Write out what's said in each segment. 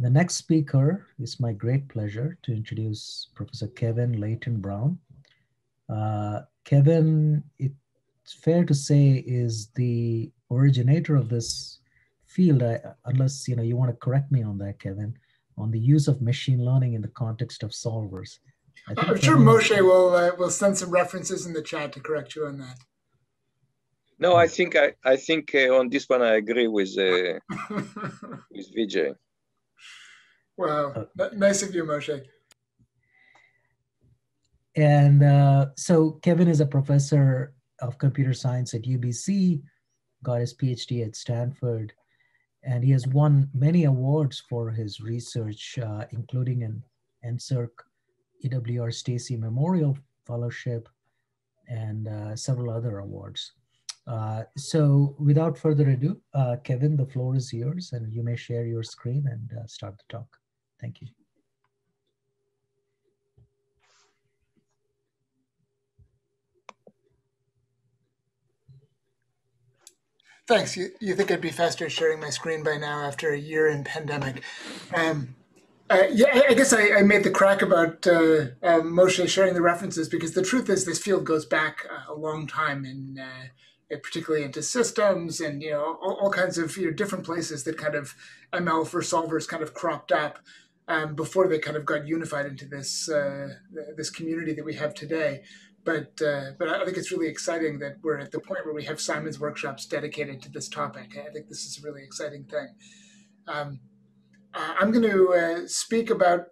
the next speaker is my great pleasure to introduce Professor Kevin Leyton Brown. Uh, Kevin, it's fair to say, is the originator of this field, I, unless you know you want to correct me on that, Kevin, on the use of machine learning in the context of solvers. I'm sure Moshe will uh, will send some references in the chat to correct you on that. No, I think I, I think uh, on this one I agree with uh, with Vijay. Wow, uh, nice of you, Moshe. And uh, so Kevin is a professor of computer science at UBC, got his PhD at Stanford, and he has won many awards for his research, uh, including an NSERC EWR Steacie Memorial Fellowship and uh, several other awards. Uh, so without further ado, uh, Kevin, the floor is yours and you may share your screen and uh, start the talk. Thank you. Thanks. You, you think I'd be faster sharing my screen by now after a year in pandemic. Um, uh, yeah, I guess I, I, made the crack about uh, uh, Moshe sharing the references because the truth is this field goes back a long time, and uh, particularly into systems and you know all, all, kinds of you know different places that kind of ML for solvers kind of cropped up um, before they kind of got unified into this uh, this community that we have today but uh, but I think it's really exciting that we're at the point where we have Simons workshops dedicated to this topic. I think this is a really exciting thing. Um, uh, I'm going to uh, speak about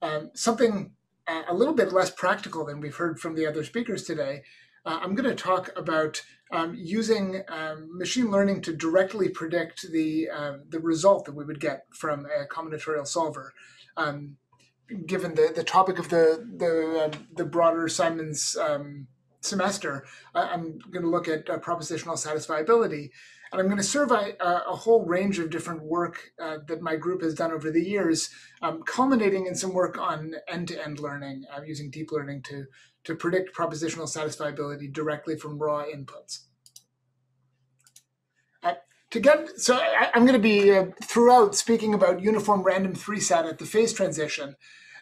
um, something uh, a little bit less practical than we've heard from the other speakers today. I'm going to talk about um, using um, machine learning to directly predict the um, the result that we would get from a combinatorial solver. Um, given the, the topic of the the uh, the broader Simons um, semester, I'm going to look at uh, propositional satisfiability, and I'm going to survey a, a whole range of different work uh, that my group has done over the years, um, culminating in some work on end-to-end learning uh, using deep learning to to predict propositional satisfiability directly from raw inputs to get so I, am going to be uh, throughout speaking about uniform random three SAT at the phase transition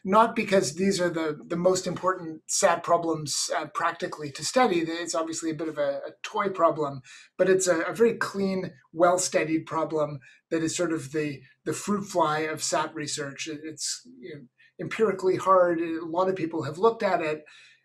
not because these are the, the most important SAT problems uh, practically to study. It's obviously a bit of a, a toy problem, but it's a, a very clean, well studied problem that is sort of the, the fruit fly of SAT research. It's you know, empirically hard. A lot of people have looked at it,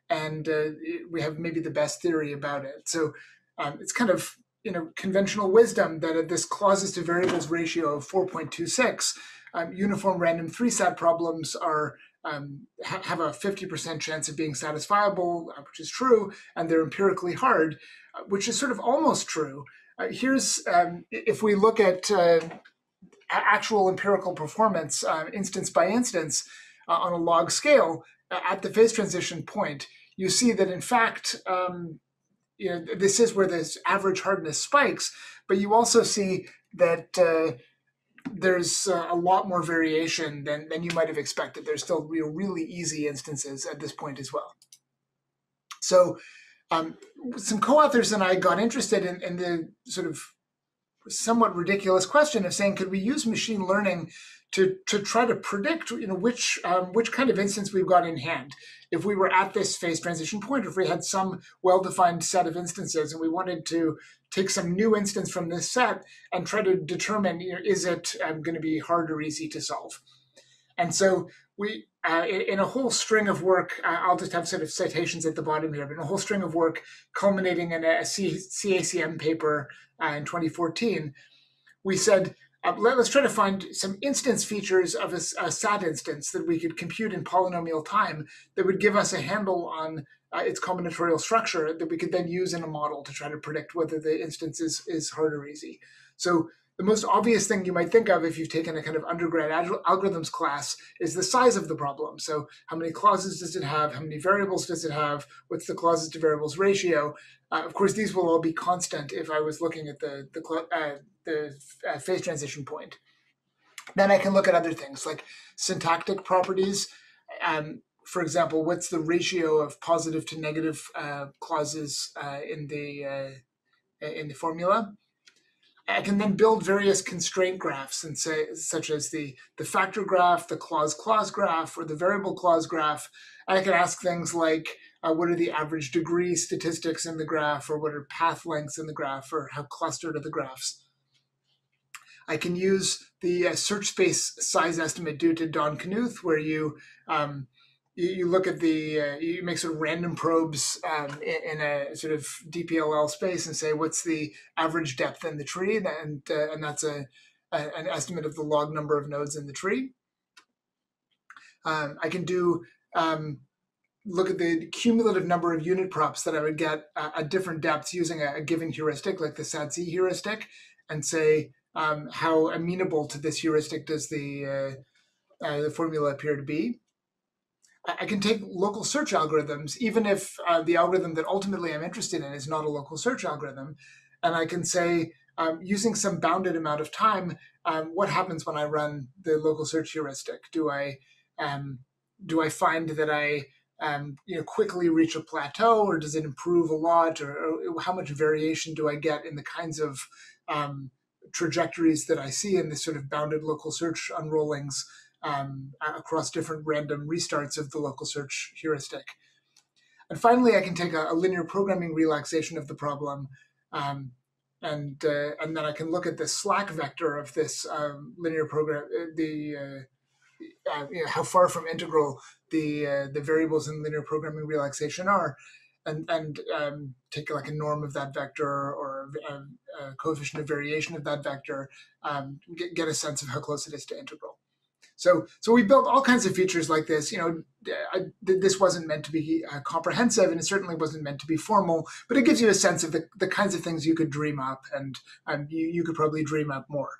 and uh, we have maybe the best theory about it. So um, it's kind of you know conventional wisdom that at this clauses to variables ratio of 4.26 um, uniform random three SAT problems are um, ha- have a 50% chance of being satisfiable, uh, which is true, and they're empirically hard, uh, which is sort of almost true. Uh, here's um, if we look at uh, actual empirical performance, uh, instance by instance, uh, on a log scale at the phase transition point, you see that in fact, um, you know, this is where this average hardness spikes, but you also see that there's uh, a lot more variation than, than you might have expected. There's still real, really easy instances at this point as well. So um, some co-authors and I got interested in, in the sort of somewhat ridiculous question of saying, could we use machine learning to to try to predict, you know, which um, which kind of instance we've got in hand? If we were at this phase transition point, if we had some well-defined set of instances and we wanted to take some new instance from this set and try to determine, you know, is it um, going to be hard or easy to solve? And so we, uh, in a whole string of work, uh, I'll just have sort of citations at the bottom here, but in a whole string of work culminating in a C- CACM paper uh, in 2014, we said, uh, let, us try to find some instance features of a, a, instance that we could compute in polynomial time that would give us a handle on uh, its combinatorial structure that we could then use in a model to try to predict whether the instance is, is hard or easy. So the most obvious thing you might think of if you've taken a kind of undergrad algorithms class is the size of the problem. So how many clauses does it have? How many variables does it have? What's the clauses to variables ratio? Uh, of course, these will all be constant if I was looking at the, the, uh, the uh, phase transition point. Then I can look at other things like syntactic properties. Um, for example, what's the ratio of positive to negative uh, clauses uh, in the uh, in the formula? I can then build various constraint graphs and say, such as the, the factor graph, the clause clause graph, or the variable clause graph. And I can ask things like, uh, what are the average degree statistics in the graph, or what are path lengths in the graph, or how clustered are the graphs. I can use the uh, search space size estimate due to Don Knuth, where you um, you, you look at the uh, you make sort of random probes um, in, in, a sort of DPLL space and say what's the average depth in the tree, and uh, and that's a, a, an estimate of the log number of nodes in the tree. Um, I can do um, look at the cumulative number of unit props that I would get at different depths using a, a, given heuristic, like the SATZ heuristic, and say um, how amenable to this heuristic does the uh, uh, the formula appear to be. I can take local search algorithms, even if uh, the algorithm that ultimately I'm interested in is not a local search algorithm, and I can say, um, using some bounded amount of time, um, what happens when I run the local search heuristic? Do I um, do I find that I um, you know quickly reach a plateau, or does it improve a lot, or, or how much variation do I get in the kinds of um, trajectories that I see in this sort of bounded local search unrollings? Um, across different random restarts of the local search heuristic. And finally, I can take a, a linear programming relaxation of the problem, um, and uh, and then I can look at the slack vector of this um, linear program, uh, the uh, uh, you know, how far from integral the uh, the variables in linear programming relaxation are, and and um, take like a norm of that vector or a, a coefficient of variation of that vector, um, get, get a sense of how close it is to integral. So, so we built all kinds of features like this. You know, I, this wasn't meant to be uh, comprehensive, and it certainly wasn't meant to be formal. But it gives you a sense of the, the kinds of things you could dream up, and um, you, you could probably dream up more.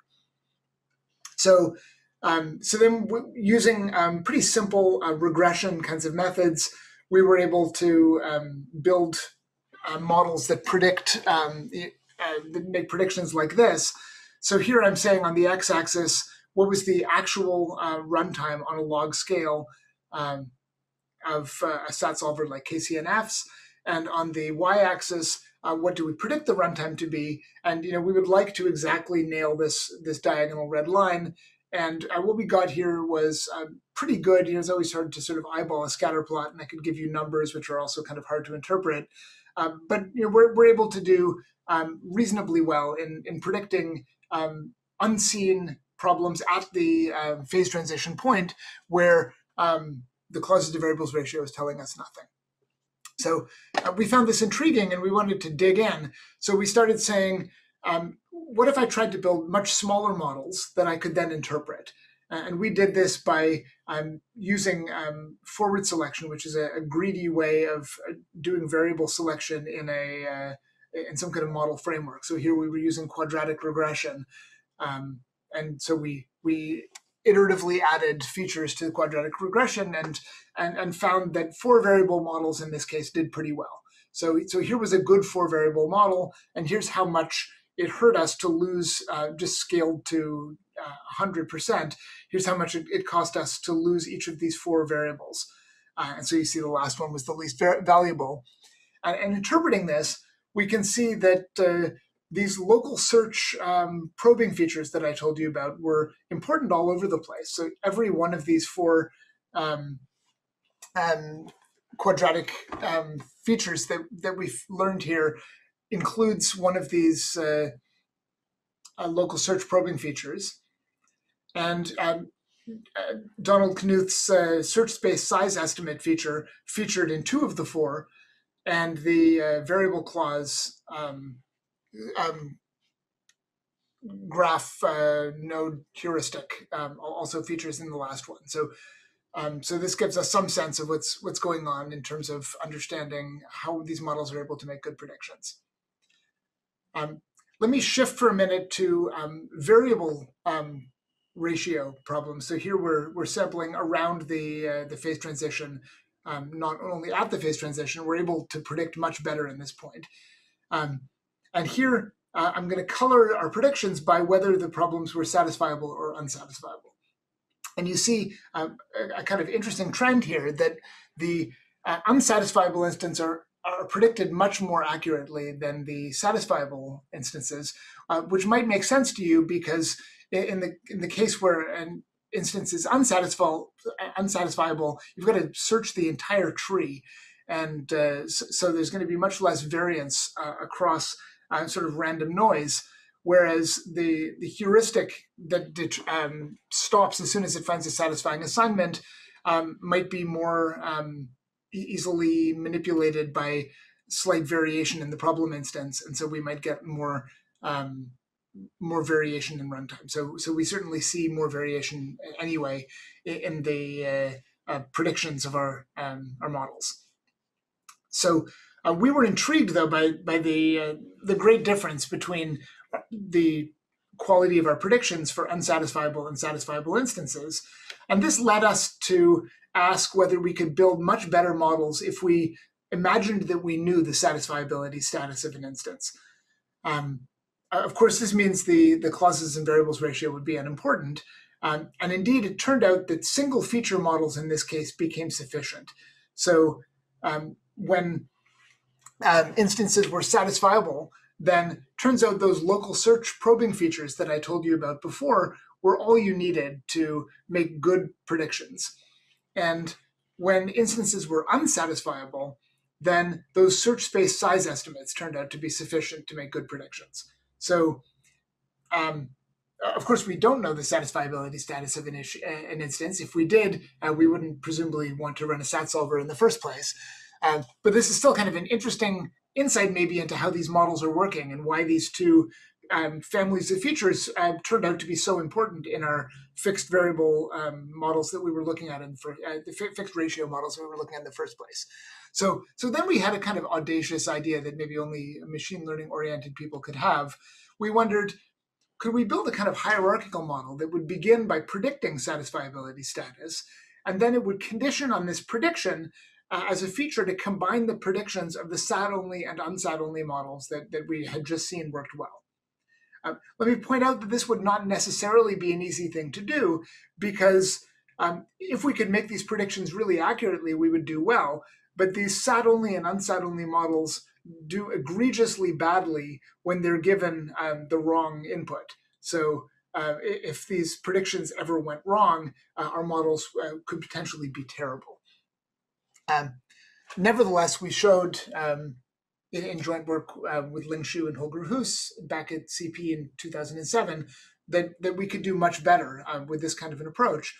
So, um, so then using um, pretty simple uh, regression kinds of methods, we were able to um, build uh, models that predict, um, uh, that make predictions like this. So here I'm saying on the x-axis what was the actual uh, runtime on a log scale um, of uh, a stat solver like KCNFs, and on the y-axis, uh, what do we predict the runtime to be? And you know, we would like to exactly nail this this diagonal red line. And uh, what we got here was uh, pretty good. You know, it's always hard to sort of eyeball a scatter plot, and I could give you numbers which are also kind of hard to interpret. Um, but you know, we're, we're able to do um, reasonably well in in predicting um, unseen problems at the uh, phase transition point where um, the to variables ratio is telling us nothing. So uh, we found this intriguing and we wanted to dig in. So we started saying, um, what if I tried to build much smaller models that I could then interpret? and we did this by um, using um, forward selection, which is a, a, greedy way of uh, doing variable selection in a uh, in some kind of model framework. So here we were using quadratic regression, um, and so we we iteratively added features to the quadratic regression and, and and found that four variable models in this case did pretty well. So so here was a good four variable model, and here's how much it hurt us to lose uh, just scaled to uh, 100%. Here's how much it, it, cost us to lose each of these four variables. Uh, and so you see the last one was the least valuable. And, and interpreting this, we can see that uh, these local search um, probing features that I told you about were important all over the place. So every one of these four um, um, quadratic um, features that, that we've learned here includes one of these uh, uh, local search probing features. And um, uh, Donald Knuth's uh, search space size estimate feature featured in two of the four, and the uh, variable clause um, um, graph uh, node heuristic um, also features in the last one. So, um, so this gives us some sense of what's what's going on in terms of understanding how these models are able to make good predictions. Um, let me shift for a minute to um, variable um, ratio problems. So here we're we're sampling around the uh, the phase transition. Not only at the phase transition, we're able to predict much better in this point. Um, and here uh, I'm going to color our predictions by whether the problems were satisfiable or unsatisfiable. And you see uh, a, a, kind of interesting trend here that the uh, unsatisfiable instances are, are predicted much more accurately than the satisfiable instances, uh, which might make sense to you because in the in the case where an instance is unsatisfiable, unsatisfiable you've got to search the entire tree, and uh, so, so, there's going to be much less variance uh, across uh, sort of random noise. Whereas the the heuristic that um, stops as soon as it finds a satisfying assignment um, might be more um, easily manipulated by slight variation in the problem instance, and so we might get more um, more variation in runtime. So so we certainly see more variation anyway in the uh, uh, predictions of our um, our models. So uh, we were intrigued though by by the uh, the great difference between the quality of our predictions for unsatisfiable and satisfiable instances, and this led us to ask whether we could build much better models if we imagined that we knew the satisfiability status of an instance. Um, uh, of course, this means the, the clauses and variables ratio would be unimportant. Um, and indeed, it turned out that single feature models in this case became sufficient. So um, when um, instances were satisfiable, then turns out those local search probing features that I told you about before were all you needed to make good predictions. And when instances were unsatisfiable, then those search space size estimates turned out to be sufficient to make good predictions. So, um, of course, we don't know the satisfiability status of an, issue, an instance. If we did, uh, we wouldn't presumably want to run a SAT solver in the first place. Uh, but this is still kind of an interesting insight, maybe, into how these models are working and why these two um, families of features uh, turned out to be so important in our fixed variable um, models that we were looking at and for, uh, the fixed ratio models we were looking at in the first place. So, so then we had a kind of audacious idea that maybe only machine learning oriented people could have. We wondered, could we build a kind of hierarchical model that would begin by predicting satisfiability status, and then it would condition on this prediction uh, as a feature to combine the predictions of the SAT only and unsat only models that, that we had just seen worked well. Uh, let me point out that this would not necessarily be an easy thing to do because um, if we could make these predictions really accurately, we would do well. But these SAT only and unsat only models do egregiously badly when they're given um, the wrong input. So uh, if these predictions ever went wrong, uh, our models uh, could potentially be terrible. Um, nevertheless, we showed um, in, in, joint work uh, with Ling Xu and Holger Hoos back at CP in 2007 that, that we could do much better uh, with this kind of an approach.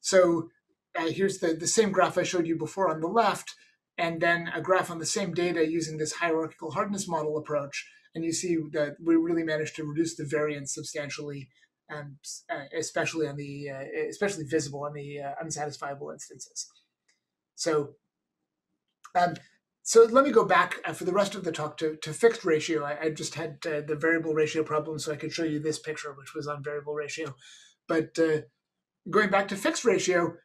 So uh, here's the, the same graph I showed you before on the left, and then a graph on the same data using this hierarchical hardness model approach. And you see that we really managed to reduce the variance substantially, um, uh, especially on the uh, especially visible on the uh, unsatisfiable instances. So, um, so let me go back uh, for the rest of the talk to, to fixed ratio. I, I just had uh, the variable ratio problem, so I could show you this picture, which was on variable ratio. But uh, going back to fixed ratio,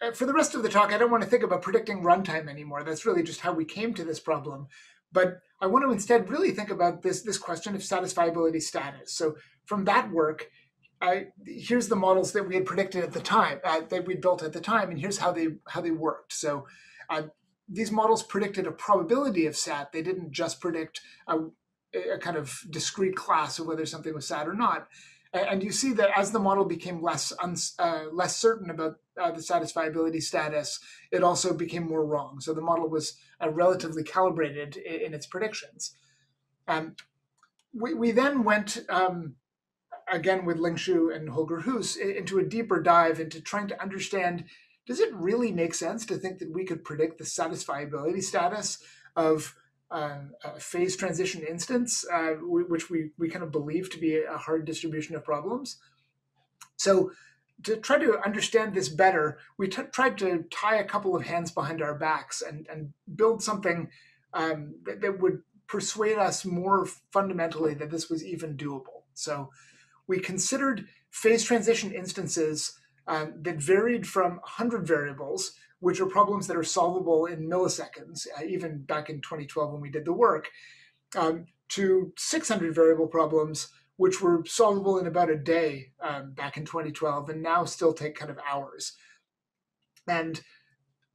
uh, for the rest of the talk, I don't want to think about predicting runtime anymore. That's really just how we came to this problem. But I want to instead really think about this, this question of satisfiability status. So from that work, I, here's the models that we had predicted at the time, uh, that we built at the time, and here's how they how they worked. So uh, these models predicted a probability of SAT. They didn't just predict a, a kind of discrete class of whether something was SAT or not. And you see that as the model became less uh, less certain about uh, the satisfiability status, it also became more wrong. So the model was uh, relatively calibrated in, in, its predictions. Um, we, we then went um, again with Ling Xu and Holger Hoos into a deeper dive into trying to understand does it really make sense to think that we could predict the satisfiability status of um, a phase transition instance, uh, which we, we kind of believe to be a hard distribution of problems. So to try to understand this better, we tried to tie a couple of hands behind our backs and, and build something um, that, that, would persuade us more fundamentally that this was even doable. So we considered phase transition instances um, that varied from 100 variables which are problems that are solvable in milliseconds, uh, even back in 2012 when we did the work, um, to 600 variable problems, which were solvable in about a day um, back in 2012 and now still take kind of hours. And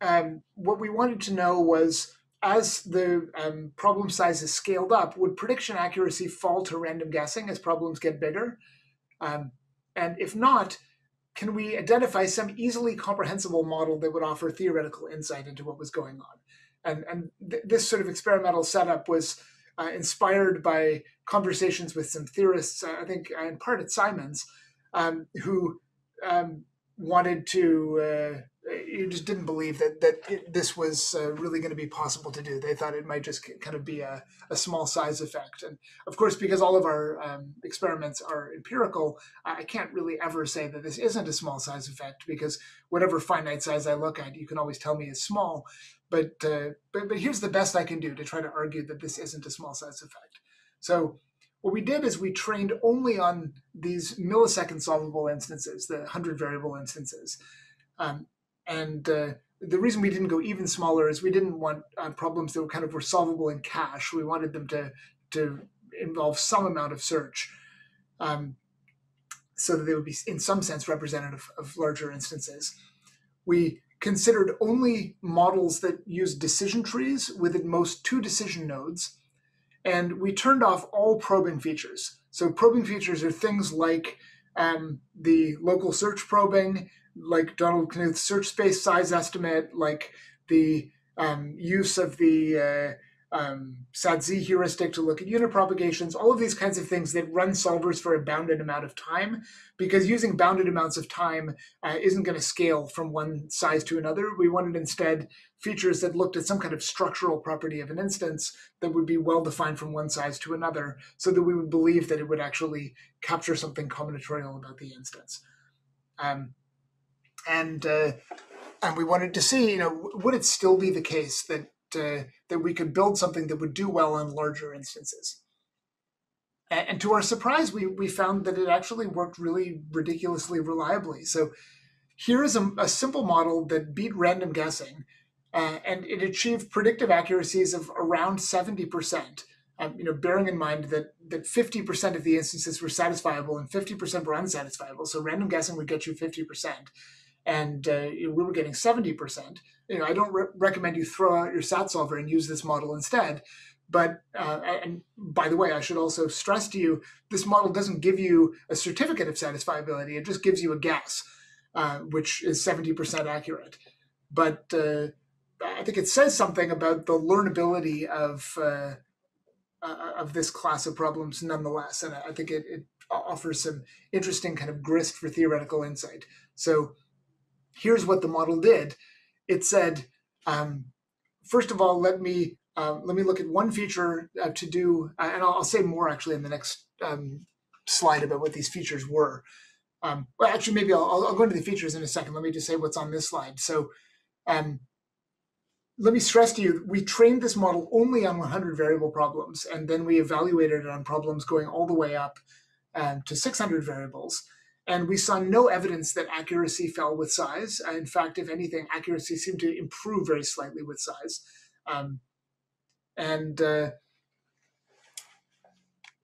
um, what we wanted to know was as the um, problem size is scaled up, would prediction accuracy fall to random guessing as problems get bigger? Um, and if not, can we identify some easily comprehensible model that would offer theoretical insight into what was going on? And, and th- this sort of experimental setup was uh, inspired by conversations with some theorists, uh, I think uh, in part at Simons, um, who um, wanted to uh, you just didn't believe that that it, this was uh, really going to be possible to do. They thought it might just kind of be a, a small size effect. And of course, because all of our um, experiments are empirical, I can't really ever say that this isn't a small size effect because whatever finite size I look at, you can always tell me is small. But uh, but but here's the best I can do to try to argue that this isn't a small size effect. So what we did is we trained only on these millisecond solvable instances, the 100 variable instances. Um, and uh, the reason we didn't go even smaller is we didn't want uh, problems that were kind of were solvable in cache. We wanted them to to involve some amount of search, um, so that they would be in some sense representative of larger instances. We considered only models that use decision trees with at most two decision nodes, and we turned off all probing features. So probing features are things like um, the local search probing, like Donald Knuth's search space size estimate, like the um, use of the uh, um, SATZ heuristic to look at unit propagations, all of these kinds of things that run solvers for a bounded amount of time, because using bounded amounts of time uh, isn't going to scale from one size to another. We wanted instead features that looked at some kind of structural property of an instance that would be well defined from one size to another, so that we would believe that it would actually capture something combinatorial about the instance. Um, and uh, and we wanted to see, you know, would it still be the case that uh, that we could build something that would do well on larger instances? And, and to our surprise, we we found that it actually worked really ridiculously reliably. So here is a, a simple model that beat random guessing, uh, and it achieved predictive accuracies of around seventy percent. Um, you know, bearing in mind that that 50% of the instances were satisfiable and 50% were unsatisfiable. So random guessing would get you 50% and uh, we were getting 70%. You know, I don't re- recommend you throw out your SAT solver and use this model instead. But, uh, and by the way, I should also stress to you, this model doesn't give you a certificate of satisfiability. It just gives you a guess, uh, which is 70% accurate. But uh, I think it says something about the learnability of, uh, uh, of this class of problems nonetheless. And I think it, it offers some interesting kind of grist for theoretical insight. So here's what the model did. It said, um, first of all, let me uh, let me look at one feature uh, to do, uh, and I'll, I'll, say more actually in the next um, slide about what these features were. Um, well, actually, maybe I'll, I'll, go into the features in a second. Let me just say what's on this slide. So, um, let me stress to you, we trained this model only on 100 variable problems, and then we evaluated it on problems going all the way up um, to 600 variables. And we saw no evidence that accuracy fell with size. Uh, in fact, if anything, accuracy seemed to improve very slightly with size. Um, and uh,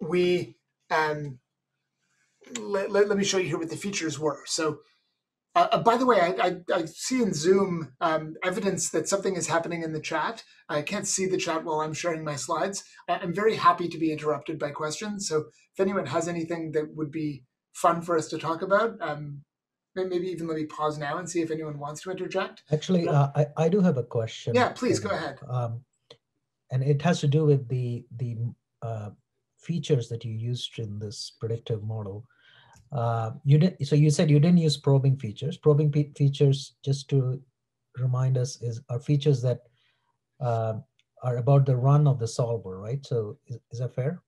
we, um, let, let, let, me show you here what the features were. So, uh, uh by the way, I, I, I see in Zoom um, evidence that something is happening in the chat. I can't see the chat while I'm sharing my slides. I'm very happy to be interrupted by questions. So, if anyone has anything that would be fun for us to talk about. Um, maybe even let me pause now and see if anyone wants to interject. Actually, uh, I, I do have a question. Yeah, please go ahead. Um, and it has to do with the the uh, features that you used in this predictive model. Uh, you did so. You said you didn't use probing features. Probing features, just to remind us, is are features that uh, are about the run of the solver, right? So is, is that fair?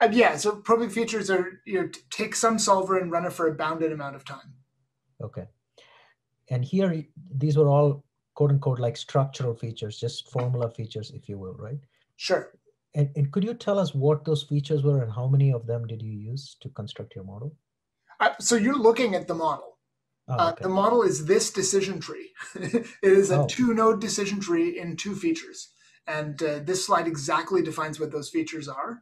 Uh, yeah, so probing features are you know take some solver and run it for a bounded amount of time. Okay, and here these were all quote unquote like structural features, just formula features, if you will, right? Sure. And, and could you tell us what those features were and how many of them did you use to construct your model? Uh, so you're looking at the model. Oh, uh, okay. uh, the model is this decision tree. it is a oh. two node decision tree in two features. And uh, this slide exactly defines what those features are.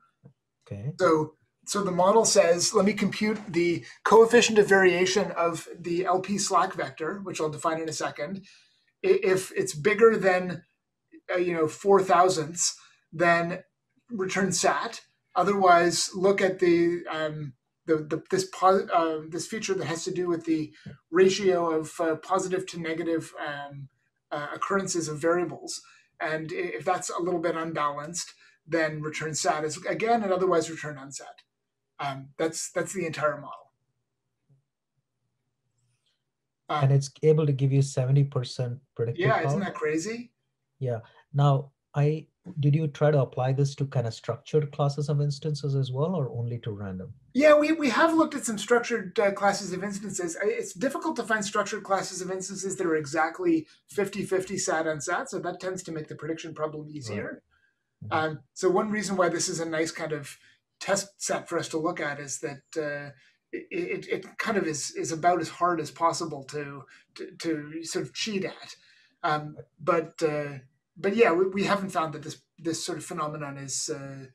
Okay. So so the model says, let me compute the coefficient of variation of the LP slack vector, which I'll define in a second. If it's bigger than uh, you know four thousandths, then return sat. Otherwise, look at the um, the, the this uh, this feature that has to do with the ratio of uh, positive to negative um, uh, occurrences of variables, and if that's a little bit unbalanced, then return sat is again, and otherwise return unsat. Um, that's that's the entire model. Um, and it's able to give you 70% predictive Yeah, isn't that crazy? Yeah. Now, I did you try to apply this to kind of structured classes of instances as well, or only to random? Yeah, we, we have looked at some structured uh, classes of instances. It's difficult to find structured classes of instances that are exactly 50 50 SAT and SAT, so that tends to make the prediction problem easier. Right. Um, so, one reason why this is a nice kind of test set for us to look at is that uh, it, it kind of is, is about as hard as possible to, to, to sort of cheat at. Um, but uh, but yeah, we, we haven't found that this this sort of phenomenon is uh,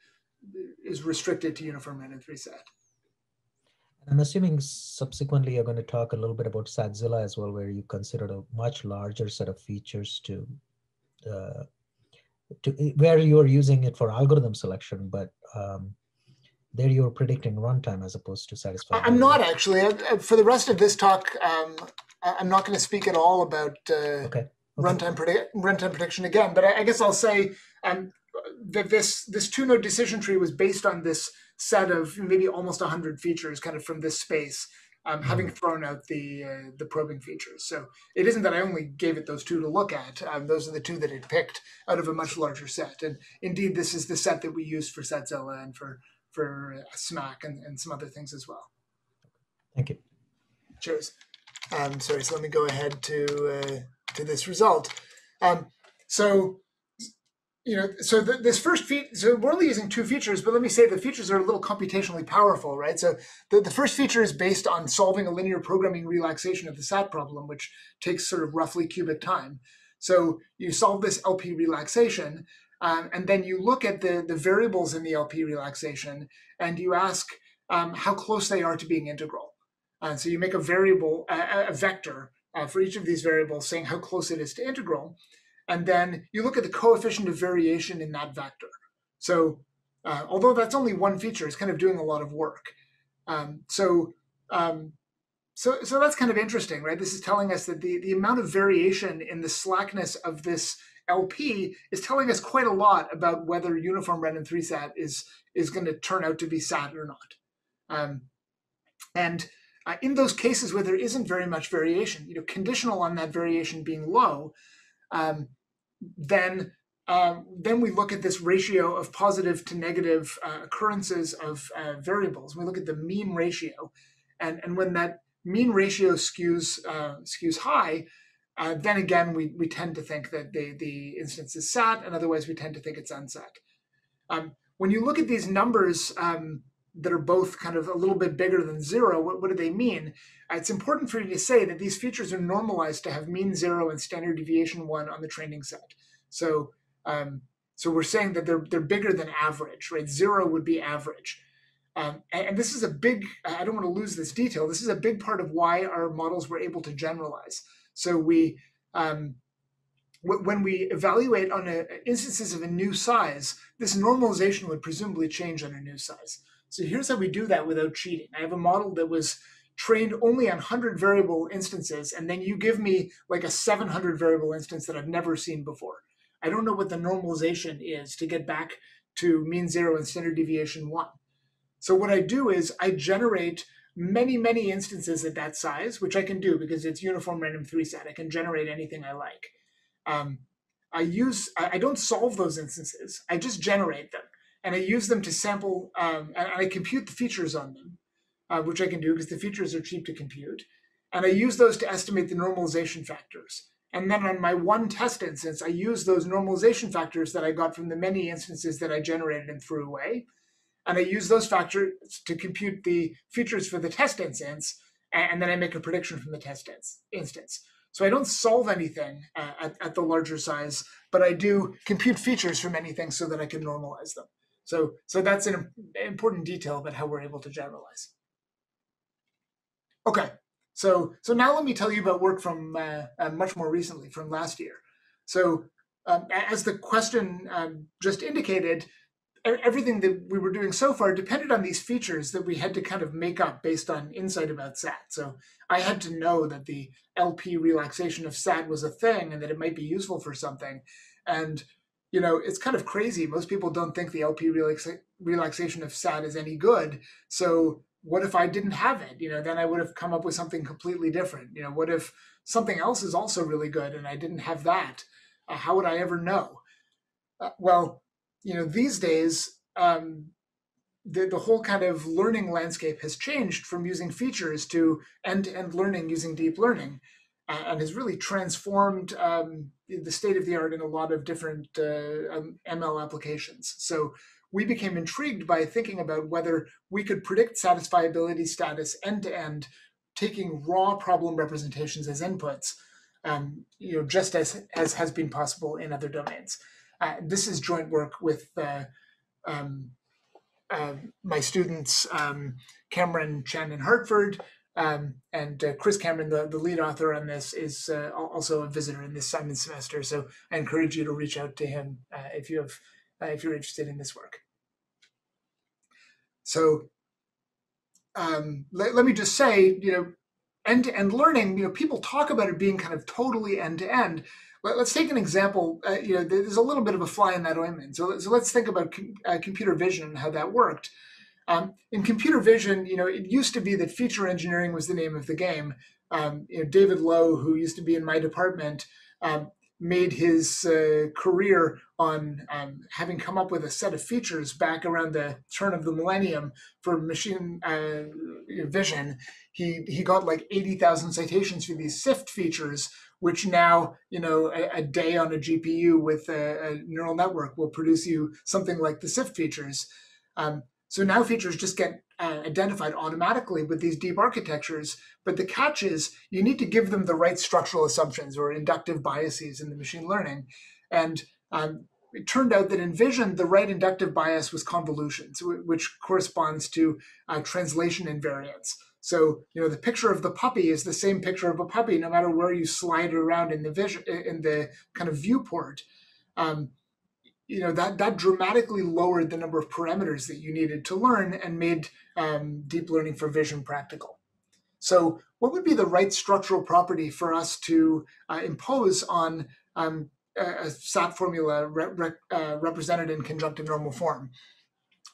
is restricted to uniform random three SAT. I'm assuming subsequently you're going to talk a little bit about SATzilla as well, where you considered a much larger set of features to, uh, to where you're using it for algorithm selection, but um, there you're predicting runtime as opposed to satisfying. I'm not actually. For the rest of this talk, um, I'm not going to speak at all about uh, okay. Okay. runtime predict runtime prediction again. But I, I guess I'll say um, that this this two node decision tree was based on this set of maybe almost 100 features, kind of from this space. Um, having mm-hmm. thrown out the uh, the probing features, so it isn't that I only gave it those two to look at. Um, those are the two that it picked out of a much larger set, and indeed, this is the set that we use for SATzilla and for for uh, SMAC and, and some other things as well. Thank you. Cheers. Um, sorry, so let me go ahead to uh, to this result. Um, so, you know, so the, this first feature, so we're only using two features, but let me say the features are a little computationally powerful, right? So the, the first feature is based on solving a linear programming relaxation of the SAT problem, which takes sort of roughly cubic time. So you solve this LP relaxation, um, and then you look at the, the variables in the LP relaxation and you ask um, how close they are to being integral. Uh, so you make a variable, a, a vector uh, for each of these variables saying how close it is to integral. And then you look at the coefficient of variation in that vector. So uh, although that's only one feature, it's kind of doing a lot of work. Um, so, um, so, so that's kind of interesting, right? This is telling us that the, the amount of variation in the slackness of this LP is telling us quite a lot about whether uniform random 3 sat is is going to turn out to be SAT or not. Um, and uh, in those cases where there isn't very much variation, you know, conditional on that variation being low, um, then um, then we look at this ratio of positive to negative uh, occurrences of uh, variables. We look at the mean ratio, and and when that mean ratio skews uh, skews high, uh, then again, we, we tend to think that the, the instance is sat, and otherwise we tend to think it's unsat. Um, when you look at these numbers um, that are both kind of a little bit bigger than zero, what, what do they mean? It's important for you to say that these features are normalized to have mean zero and standard deviation one on the training set. So, um, so we're saying that they're they're bigger than average, right? Zero would be average. Um, and, and, this is a big, I don't want to lose this detail. This is a big part of why our models were able to generalize. So we, um, when we evaluate on a, instances of a new size, this normalization would presumably change on a new size. So here's how we do that without cheating. I have a model that was trained only on 100 variable instances, and then you give me like a 700 variable instance that I've never seen before. I don't know what the normalization is to get back to mean zero and standard deviation one. So what I do is I generate many, many instances at that size, which I can do because it's uniform random three SAT. I can generate anything I like. Um, I use, I, I, don't solve those instances. I just generate them and I use them to sample um, and I compute the features on them, uh, which I can do because the features are cheap to compute. And I use those to estimate the normalization factors. And then on my one test instance, I use those normalization factors that I got from the many instances that I generated and threw away and I use those factors to compute the features for the test instance, and then I make a prediction from the test instance. So I don't solve anything uh, at, at, the larger size, but I do compute features from anything so that I can normalize them. So, so that's an important detail about how we're able to generalize. Okay, so so now let me tell you about work from uh, uh, much more recently, from last year. So um, as the question um, just indicated, everything that we were doing so far depended on these features that we had to kind of make up based on insight about SAT. So I had to know that the LP relaxation of SAT was a thing and that it might be useful for something. And you know, it's kind of crazy. Most people don't think the LP relaxa- relaxation of SAT is any good. So what if I didn't have it? You know, then I would have come up with something completely different. You know, what if something else is also really good and I didn't have that? Uh, how would I ever know? Uh, well, you know, these days, um, the, the whole kind of learning landscape has changed from using features to end-to-end learning using deep learning and has really transformed um, the state of the art in a lot of different uh, um, ML applications. So we became intrigued by thinking about whether we could predict satisfiability status end to end, taking raw problem representations as inputs, um, you know, just as, as has been possible in other domains. Uh, this is joint work with uh, um, uh, my students, um, Cameron Chen in Hartford, um, and uh, Chris Cameron, the, the lead author on this, is uh, also a visitor in this Simon semester. So I encourage you to reach out to him uh, if you have uh, if you're interested in this work. So um, let, let me just say, you know, end-to-end learning, you know, people talk about it being kind of totally end-to-end. Let, us take an example. Uh, you know, there's a little bit of a fly in that ointment. So, so let's think about com- uh, computer vision and how that worked. Um, in computer vision, you know, it used to be that feature engineering was the name of the game. Um, you know, David Lowe, who used to be in my department, um, made his uh, career on um, having come up with a set of features back around the turn of the millennium for machine uh, vision. He he got like eighty thousand citations for these SIFT features, which now you know a, a day on a GPU with a, a, neural network will produce you something like the SIFT features. Um, so now features just get uh, identified automatically with these deep architectures. But the catch is you need to give them the right structural assumptions or inductive biases in the machine learning. And um, it turned out that in vision, the right inductive bias was convolution, which corresponds to uh, translation invariance. So, you know, the picture of the puppy is the same picture of a puppy, no matter where you slide it around in the vision, in the kind of viewport. Um, you know that that dramatically lowered the number of parameters that you needed to learn and made um, deep learning for vision practical. So, what would be the right structural property for us to uh, impose on um, a SAT formula re- re- uh, represented in conjunctive normal form?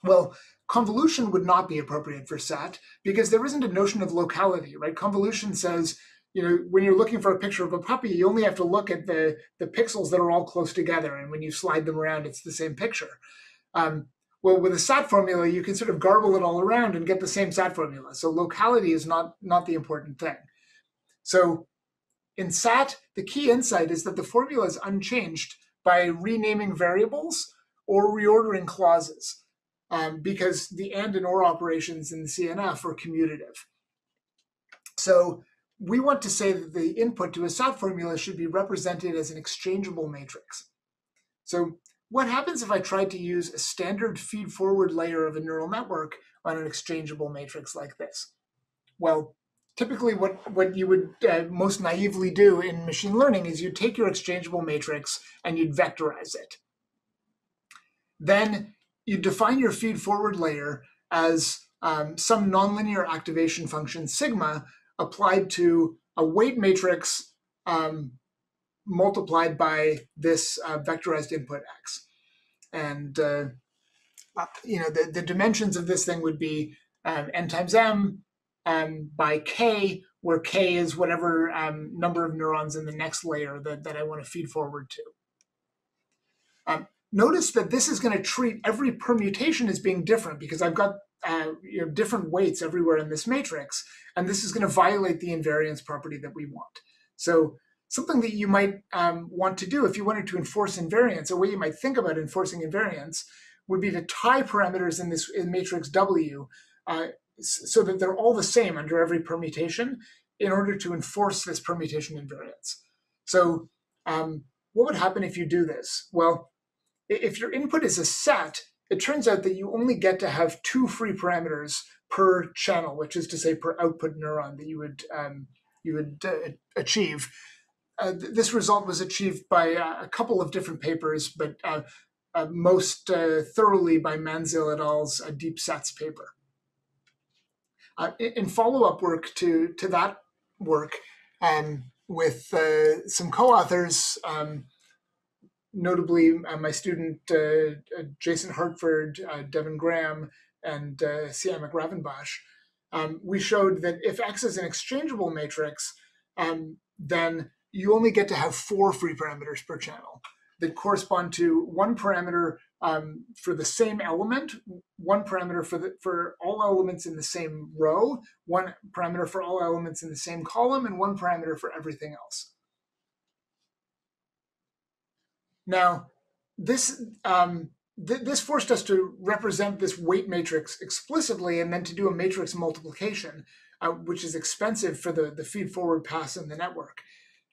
Well, convolution would not be appropriate for SAT because there isn't a notion of locality, right? Convolution says you know, when you're looking for a picture of a puppy, you only have to look at the the pixels that are all close together, and when you slide them around, it's the same picture. Um, well, with a SAT formula, you can sort of garble it all around and get the same SAT formula. So locality is not not the important thing. So in SAT, the key insight is that the formula is unchanged by renaming variables or reordering clauses, um, because the AND and OR operations in the CNF are commutative. So we want to say that the input to a SAT formula should be represented as an exchangeable matrix. So what happens if I tried to use a standard feed-forward layer of a neural network on an exchangeable matrix like this? Well, typically what, what you would uh, most naively do in machine learning is you'd take your exchangeable matrix and you'd vectorize it. Then you define your feed-forward layer as um, some nonlinear activation function sigma applied to a weight matrix um, multiplied by this uh, vectorized input x. And uh, uh, you know the, the dimensions of this thing would be um, n times m um, by k, where k is whatever um, number of neurons in the next layer that, that I want to feed forward to. Um, notice that this is going to treat every permutation as being different because I've got uh, you know, different weights everywhere in this matrix, and this is going to violate the invariance property that we want. So something that you might um, want to do if you wanted to enforce invariance, a way you might think about enforcing invariance would be to tie parameters in this in matrix W uh, so that they're all the same under every permutation in order to enforce this permutation invariance. So um, what would happen if you do this? Well, if your input is a set, it turns out that you only get to have two free parameters per channel, which is to say per output neuron that you would um, you would uh, achieve. uh, th- this result was achieved by uh, a couple of different papers, but uh, uh, most thoroughly by Manzil et al.'s deep sets paper. in, in follow-up work to, to that work, um, with some co-authors, um, notably my student Jason Hartford, Devon Graham, and uh. McRavenbosch, um, we showed that if X is an exchangeable matrix, um, then you only get to have four free parameters per channel that correspond to one parameter um, for the same element, one parameter for the, for all elements in the same row, one parameter for all elements in the same column, and one parameter for everything else. Now, this um, th- this forced us to represent this weight matrix explicitly, and then to do a matrix multiplication, uh, which is expensive for the the feed forward pass in the network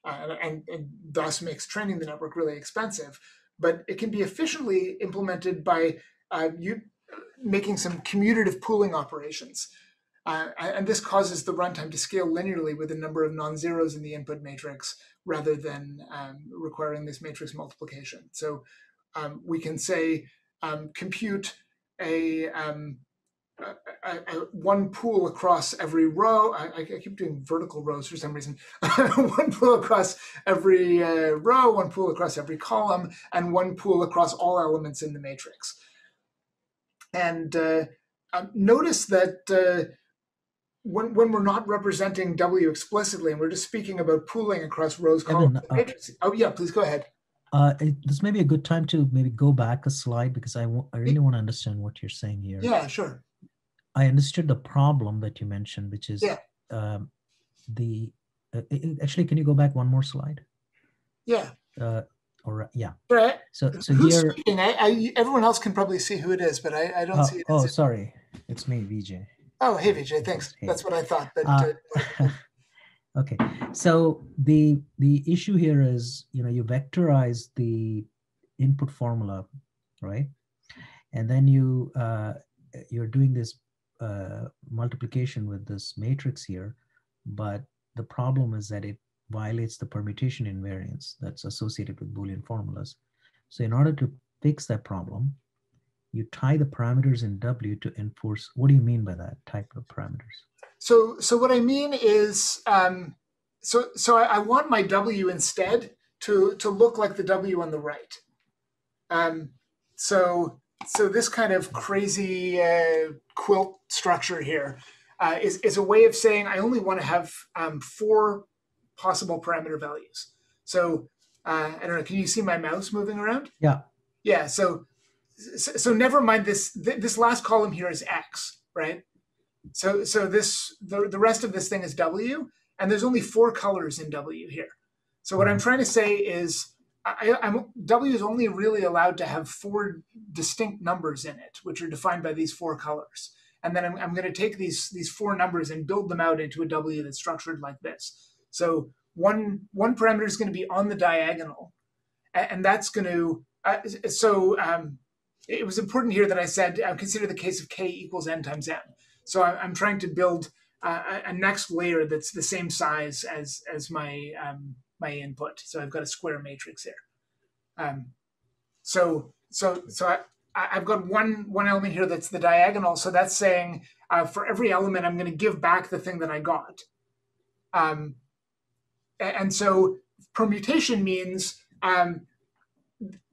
uh, and, and thus makes training the network really expensive. But it can be efficiently implemented by uh, you making some commutative pooling operations. Uh, and this causes the runtime to scale linearly with the number of non-zeros in the input matrix rather than um, requiring this matrix multiplication. So um, we can say um, compute a um, a, a, one pool across every row. I, I, keep doing vertical rows for some reason. one pool across every uh, row, one pool across every column, and one pool across all elements in the matrix. And uh, um, notice that uh, when, when we're not representing W explicitly and we're just speaking about pooling across rows, columns, Evan, uh. Oh, yeah, please go ahead. Uh, it, this may be a good time to maybe go back a slide because I, I really want to understand what you're saying here. Yeah, sure. I understood the problem that you mentioned, which is yeah. um, the uh, actually. Can you go back one more slide? Yeah. Uh, or yeah. Right. So so Who's here. Speaking? I, I, everyone else can probably see who it is, but I, I don't oh, see it. Oh, sorry, it's me, Vijay. Oh, hey, Vijay. Thanks. Hey. That's what I thought. But. Uh, uh, okay, so the the issue here is you know you vectorize the input formula, right? And then you uh, you're doing this uh, multiplication with this matrix here, but the problem is that it violates the permutation invariance that's associated with Boolean formulas. So in order to fix that problem, you tie the parameters in W to enforce. What do you mean by that type of parameters? So, so what I mean is, um, so so I, I, want my W instead to to look like the W on the right. Um, so so this kind of crazy uh, quilt structure here uh, is is a way of saying I only want to have um, four possible parameter values. So uh, I don't know. Can you see my mouse moving around? Yeah. Yeah. So so, so never mind this. Th- this last column here is x, right? So so this the, the rest of this thing is w, and there's only four colors in w here. So what I'm mm-hmm. trying to say is I, I'm, W is only really allowed to have four distinct numbers in it, which are defined by these four colors. And then I'm, I'm going to take these these four numbers and build them out into a W that's structured like this. So one one parameter is going to be on the diagonal, and that's going to. Uh, so um, it was important here that I said uh, consider the case of k equals n times m. So I, am trying to build uh, a next layer that's the same size as as my um, my input. So I've got a square matrix here. Um, so so so I, I've got one one element here that's the diagonal. So that's saying uh, for every element, I'm going to give back the thing that I got. Um, and so permutation means um,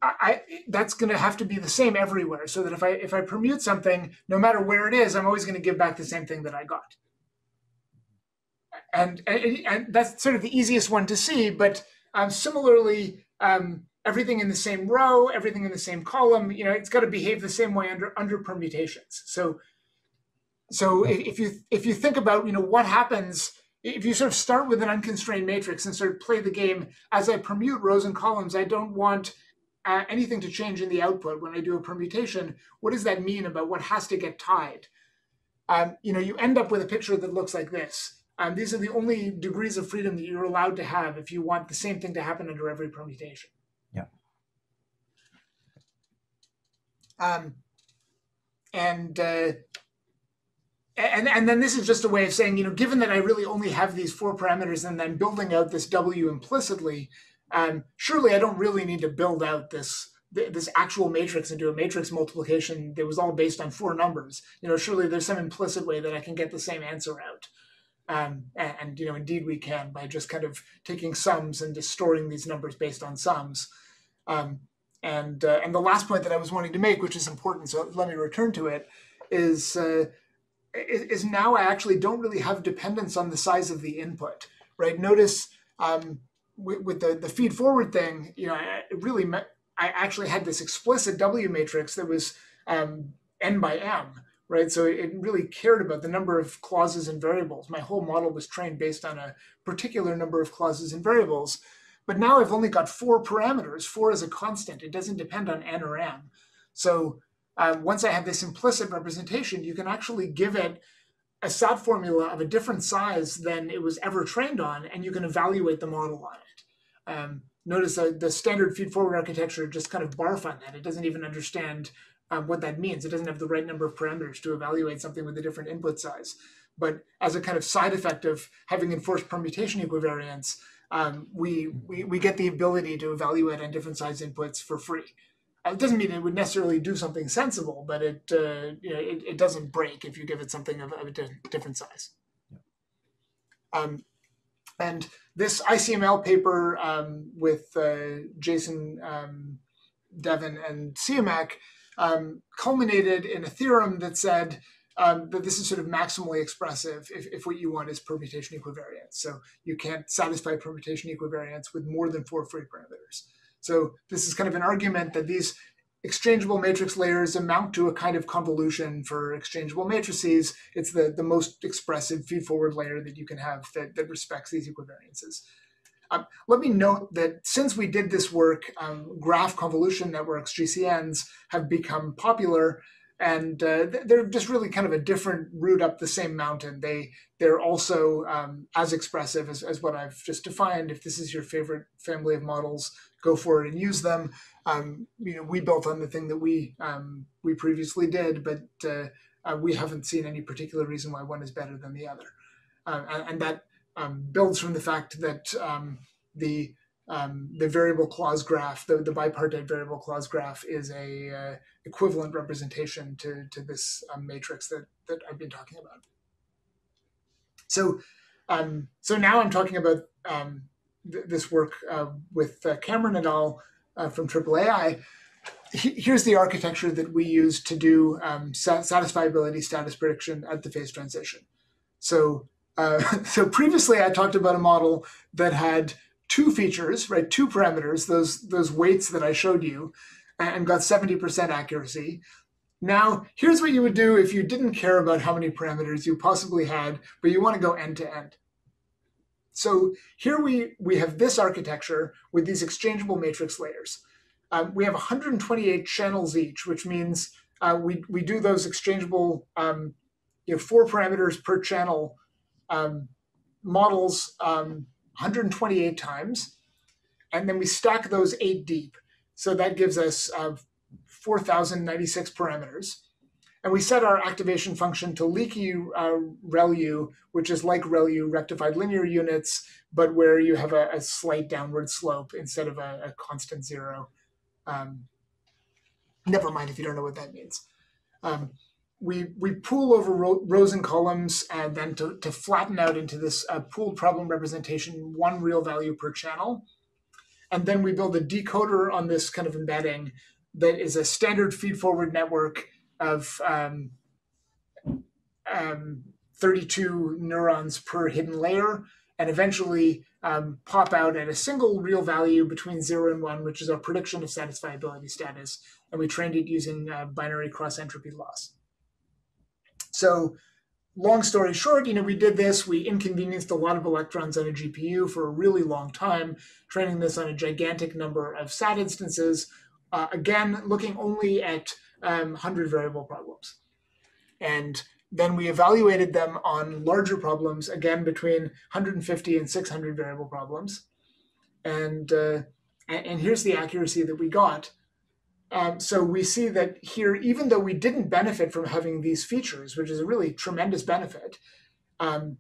I, that's going to have to be the same everywhere. So that if I if I permute something, no matter where it is, I'm always going to give back the same thing that I got and, and, and that's sort of the easiest one to see. But um, similarly, um, everything in the same row, everything in the same column, you know, it's got to behave the same way under under permutations. So, so if you if you think about you know what happens if you sort of start with an unconstrained matrix and sort of play the game as I permute rows and columns, I don't want uh, anything to change in the output when I do a permutation. What does that mean about what has to get tied? Um, you know, you end up with a picture that looks like this. Um, these are the only degrees of freedom that you're allowed to have if you want the same thing to happen under every permutation. Yeah. Um, and uh, and and then this is just a way of saying, you know, given that I really only have these four parameters and then building out this W implicitly, um, surely I don't really need to build out this this actual matrix and do a matrix multiplication that was all based on four numbers. You know, surely there's some implicit way that I can get the same answer out. Um, and, and, you know, indeed we can by just kind of taking sums and just storing these numbers based on sums. Um, and uh, and the last point that I was wanting to make, which is important, so let me return to it, is uh, is now I actually don't really have dependence on the size of the input, right? Notice um, with, with, the the feed forward thing, you know, it really I actually had this explicit W matrix that was um, n by m, right? So it really cared about the number of clauses and variables. My whole model was trained based on a particular number of clauses and variables. But now I've only got four parameters, four is a constant. It doesn't depend on n or m. So uh, once I have this implicit representation, you can actually give it a SAT formula of a different size than it was ever trained on, and you can evaluate the model on it. Um, notice that the standard feed-forward architecture just kind of barf on that. It doesn't even understand um, what that means. It doesn't have the right number of parameters to evaluate something with a different input size. But as a kind of side effect of having enforced permutation equivariance, um, we, we, we get the ability to evaluate on different size inputs for free. It doesn't mean it would necessarily do something sensible, but it, uh, you know, it, it, doesn't break if you give it something of, of a different size. Um, and this ICML paper um, with uh, Jason um, and Siamak um, culminated in a theorem that said um, that this is sort of maximally expressive if, if what you want is permutation equivariance. So you can't satisfy permutation equivariance with more than four free parameters. So this is kind of an argument that these exchangeable matrix layers amount to a kind of convolution for exchangeable matrices. It's the, the most expressive feed-forward layer that you can have that, that respects these equivariances. Um, let me note that since we did this work, um, graph convolution networks, GCNs, have become popular and uh, they're just really kind of a different route up the same mountain. They they're also um, as expressive as, as what I've just defined. If this is your favorite family of models, go for it and use them. Um, you know, we built on the thing that we um, we previously did, but uh, uh, we haven't seen any particular reason why one is better than the other, uh, and, and, that um, builds from the fact that um, the um, the variable clause graph, the, the bipartite variable clause graph, is a uh, equivalent representation to, to this um, matrix that, that I've been talking about. So, um, so now I'm talking about um, th this work uh, with uh, Cameron et al. Uh, from AAAI. Here's the architecture that we use to do um, satisfiability status prediction at the phase transition. So, uh, so previously I talked about a model that had two features, right? Two parameters, those those weights that I showed you, and got 70% accuracy. Now, here's what you would do if you didn't care about how many parameters you possibly had, but you want to go end to end. So here we, we have this architecture with these exchangeable matrix layers. Um, we have 128 channels each, which means uh, we, we do those exchangeable, um, you know, four parameters per channel um, models um, 128 times, and then we stack those eight deep. So that gives us uh, 4,096 parameters. And we set our activation function to leaky uh, ReLU, which is like ReLU rectified linear units, but where you have a, a slight downward slope instead of a, a constant zero. Um, never mind if you don't know what that means. Um, we we pool over ro rows and columns and then to, to flatten out into this uh, pooled problem representation, one real value per channel. And then we build a decoder on this kind of embedding that is a standard feed forward network of um, um, 32 neurons per hidden layer and eventually um, pop out at a single real value between zero and one, which is our prediction of satisfiability status. And we trained it using uh, binary cross entropy loss. So long story short, you know, we did this, we inconvenienced a lot of electrons on a GPU for a really long time, training this on a gigantic number of SAT instances. Uh, again, looking only at um, 100 variable problems. And then we evaluated them on larger problems, again, between 150 and 600 variable problems. And, uh, and here's the accuracy that we got. Um, so we see that here, even though we didn't benefit from having these features, which is a really tremendous benefit, um,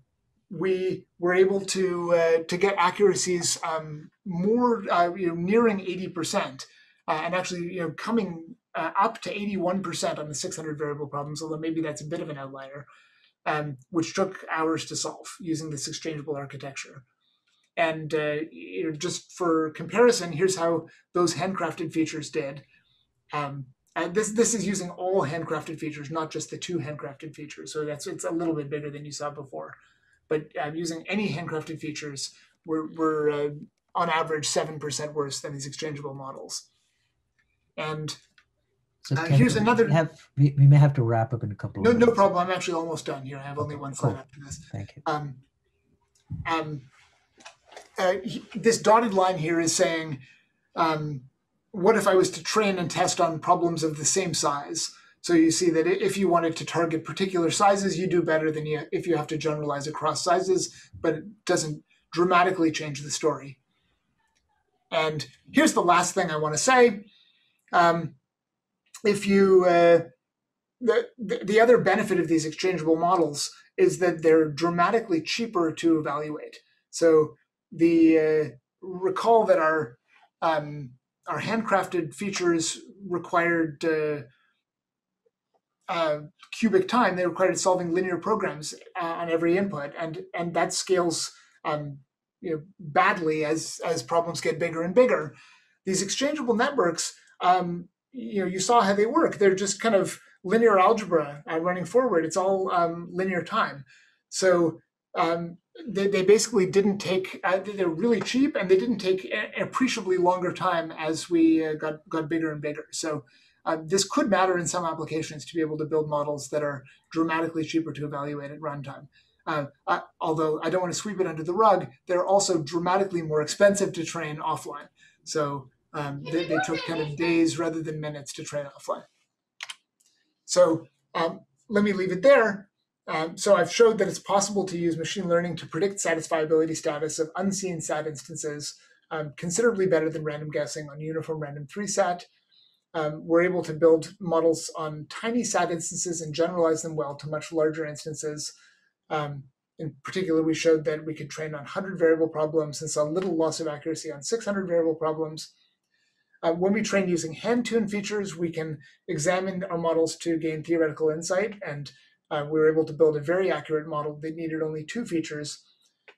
we were able to uh, to get accuracies um, more uh, you know nearing 80% uh, and actually you know coming uh, up to 81% on the 600 variable problems although maybe that's a bit of an outlier um, which took hours to solve using this exchangeable architecture. And uh, you know, just for comparison here's how those handcrafted features did um, and this this is using all handcrafted features not just the two handcrafted features so that's it's a little bit bigger than you saw before but uh, using any handcrafted features, we're, we're uh, on average 7% worse than these exchangeable models. And So Uh, here's we another- Have, we, we may have to wrap up in a couple no, of no minutes. problem. I'm actually almost done here. I have only one slide cool. after this. Thank you. Um, um, uh, he- this dotted line here is saying, um, what if I was to train and test on problems of the same size? So you see that if you wanted to target particular sizes, you do better than you if you have to generalize across sizes, but it doesn't dramatically change the story. And here's the last thing I want to say. Um, if you uh, the, the the other benefit of these exchangeable models is that they're dramatically cheaper to evaluate. So the uh, recall that our um, our handcrafted features required uh, uh, cubic time. They required solving linear programs uh, on every input, and and that scales um, you know badly as as problems get bigger and bigger. These exchangeable networks, um, you know, you saw how they work. They're just kind of linear algebra uh, running forward. It's all um, linear time. So um, they, they basically didn't take, uh, they're really cheap and they didn't take appreciably longer time as we uh, got, got bigger and bigger. So uh, this could matter in some applications to be able to build models that are dramatically cheaper to evaluate at runtime. Uh, I, although I don't want to sweep it under the rug, they're also dramatically more expensive to train offline. So um, they, they took kind of days rather than minutes to train offline. So um, let me leave it there. Um, so I've showed that it's possible to use machine learning to predict satisfiability status of unseen SAT instances um, considerably better than random guessing on uniform random 3 SAT. Um, we're able to build models on tiny SAT instances and generalize them well to much larger instances. Um, in particular, we showed that we could train on 100 variable problems and saw little loss of accuracy on 600 variable problems. Uh, when we train using hand-tuned features, we can examine our models to gain theoretical insight, and uh, we were able to build a very accurate model that needed only two features.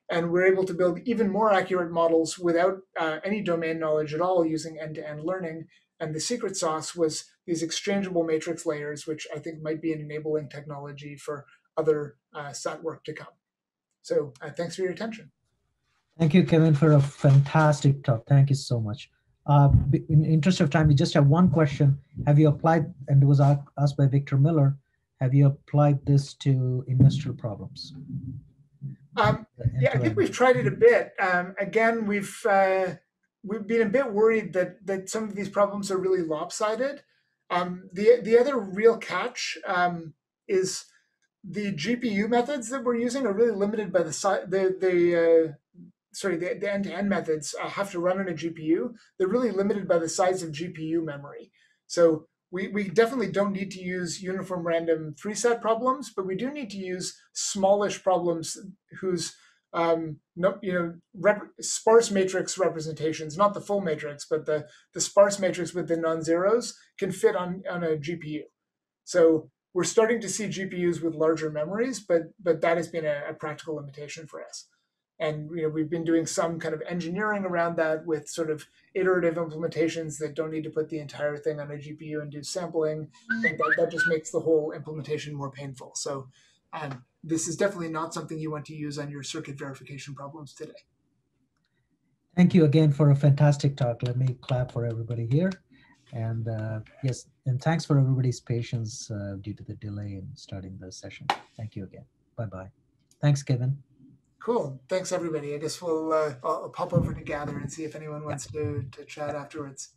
And we're able to build even more accurate models without uh, any domain knowledge at all using end-to-end learning. And the secret sauce was these exchangeable matrix layers, which I think might be an enabling technology for other uh, SAT work to come. So uh, thanks for your attention. Thank you, Kevin, for a fantastic talk. Thank you so much. Uh, in interest of time, we just have one question. Have you applied, and it was asked by Victor Miller, have you applied this to industrial problems? Um, Yeah, I think we've tried it a bit. Um, again, we've uh, we've been a bit worried that that some of these problems are really lopsided. Um, the the other real catch um, is the GPU methods that we're using are really limited by the the the uh, sorry the, the end-to-end methods uh, have to run on a GPU. They're really limited by the size of GPU memory. So we, we definitely don't need to use uniform random three SAT problems, but we do need to use smallish problems whose um, no, you know sparse matrix representations, not the full matrix, but the the sparse matrix with the non-zeros can fit on on a GPU. So we're starting to see GPUs with larger memories, but but that has been a, a practical limitation for us. And you know we've been doing some kind of engineering around that with sort of iterative implementations that don't need to put the entire thing on a GPU and do sampling. And that, that just makes the whole implementation more painful. So um, this is definitely not something you want to use on your circuit verification problems today. Thank you again for a fantastic talk. Let me clap for everybody here. And uh, yes, and thanks for everybody's patience uh, due to the delay in starting the session. Thank you again. Bye-bye. Thanks, Kevin. Cool. Thanks, everybody. I guess we'll uh, I'll, I'll pop over to Gather and see if anyone wants to, to chat afterwards.